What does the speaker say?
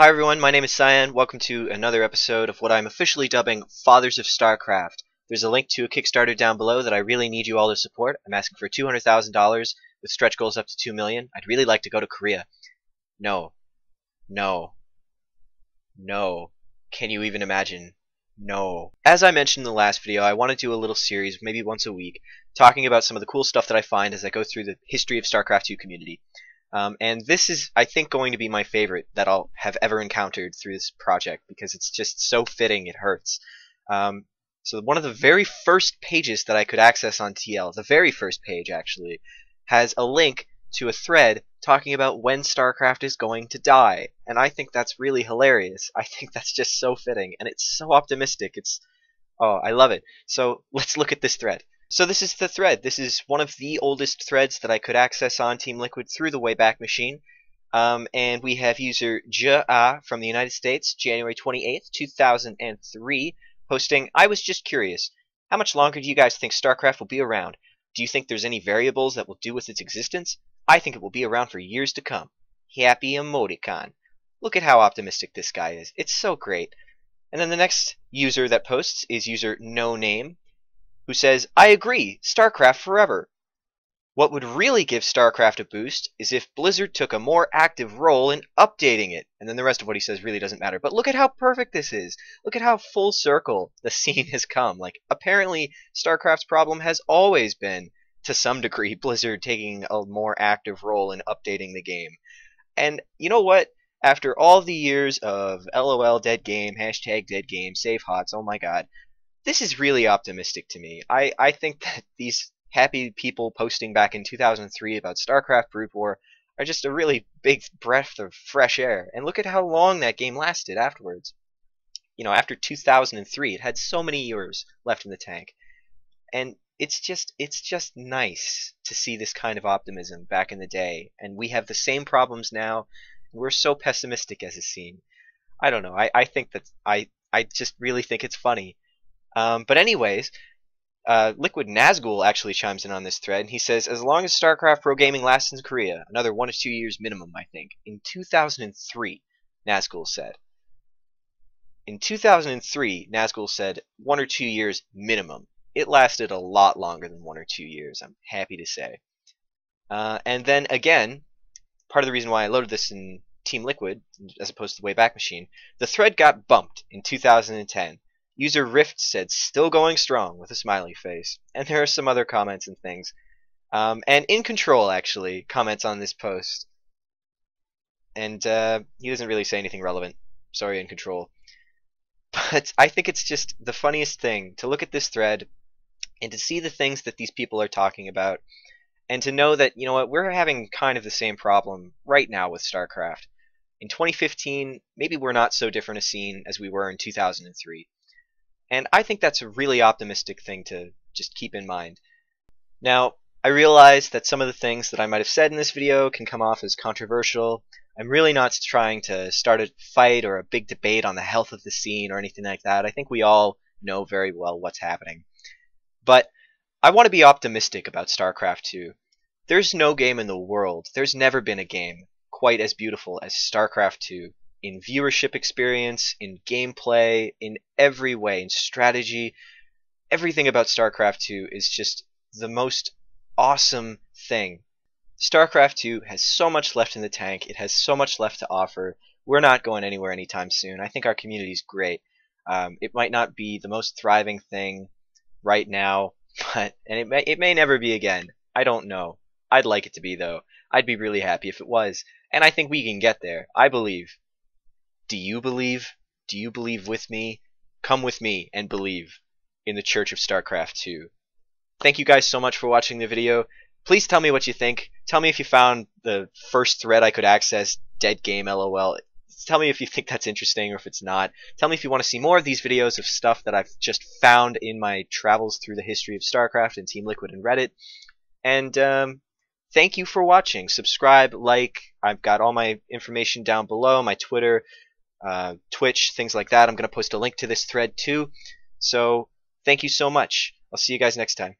Hi everyone, my name is Cyan. Welcome to another episode of what I'm officially dubbing Fathers of StarCraft. There's a link to a Kickstarter down below that I really need you all to support. I'm asking for $200,000 with stretch goals up to 2 million. I'd really like to go to Korea. No. No. No. Can you even imagine? No. As I mentioned in the last video, I want to do a little series, maybe once a week, talking about some of the cool stuff that I find as I go through the history of StarCraft 2 community. Um, and this is, I think, going to be my favorite that I'll have ever encountered through this project because it's just so fitting it hurts. Um, so one of the very first pages that I could access on TL, the very first page actually, has a link to a thread talking about when StarCraft is going to die. And I think that's really hilarious. I think that's just so fitting. And it's so optimistic. It's, oh, I love it. So let's look at this thread. So this is the thread. This is one of the oldest threads that I could access on Team Liquid through the Wayback Machine. Um, and we have user Ja from the United States, January 28th, 2003, posting, I was just curious. How much longer do you guys think StarCraft will be around? Do you think there's any variables that will do with its existence? I think it will be around for years to come. Happy emoticon. Look at how optimistic this guy is. It's so great. And then the next user that posts is user no name, who says, I agree, StarCraft forever. What would really give StarCraft a boost is if Blizzard took a more active role in updating it. And then the rest of what he says really doesn't matter. But look at how perfect this is. Look at how full circle the scene has come. Like, apparently, StarCraft's problem has always been to some degree, Blizzard taking a more active role in updating the game. And you know what? After all the years of LOL dead game, hashtag dead game, save hots, oh my god, this is really optimistic to me. I, I think that these happy people posting back in 2003 about StarCraft Brood War are just a really big breath of fresh air. And look at how long that game lasted afterwards. You know, after 2003, it had so many years left in the tank. And it's just it's just nice to see this kind of optimism back in the day and we have the same problems now we're so pessimistic as a scene i don't know i, I think that i i just really think it's funny um, but anyways uh, liquid nazgul actually chimes in on this thread and he says as long as starcraft pro gaming lasts in korea another one to two years minimum i think in 2003 nazgul said in 2003 nazgul said one or two years minimum it lasted a lot longer than one or two years, I'm happy to say. Uh, and then again, part of the reason why I loaded this in Team Liquid as opposed to the Wayback Machine, the thread got bumped in 2010. User Rift said, still going strong with a smiley face. And there are some other comments and things. Um, and InControl actually comments on this post. And uh, he doesn't really say anything relevant. Sorry, InControl. But I think it's just the funniest thing to look at this thread and to see the things that these people are talking about and to know that you know what we're having kind of the same problem right now with StarCraft. In 2015, maybe we're not so different a scene as we were in 2003. And I think that's a really optimistic thing to just keep in mind. Now, I realize that some of the things that I might have said in this video can come off as controversial. I'm really not trying to start a fight or a big debate on the health of the scene or anything like that. I think we all know very well what's happening. But I want to be optimistic about StarCraft 2. There's no game in the world, there's never been a game quite as beautiful as StarCraft 2 in viewership experience, in gameplay, in every way, in strategy. Everything about StarCraft 2 is just the most awesome thing. StarCraft 2 has so much left in the tank, it has so much left to offer. We're not going anywhere anytime soon. I think our community is great. Um, it might not be the most thriving thing right now, but and it may it may never be again. I don't know. I'd like it to be though. I'd be really happy if it was, and I think we can get there. I believe. Do you believe? Do you believe with me? Come with me and believe in the Church of StarCraft 2. Thank you guys so much for watching the video. Please tell me what you think. Tell me if you found the first thread I could access, dead game LOL, Tell me if you think that's interesting or if it's not. Tell me if you want to see more of these videos of stuff that I've just found in my travels through the history of StarCraft and Team Liquid and Reddit. And um, thank you for watching. Subscribe, like. I've got all my information down below, my Twitter, uh, Twitch, things like that. I'm going to post a link to this thread too. So thank you so much. I'll see you guys next time.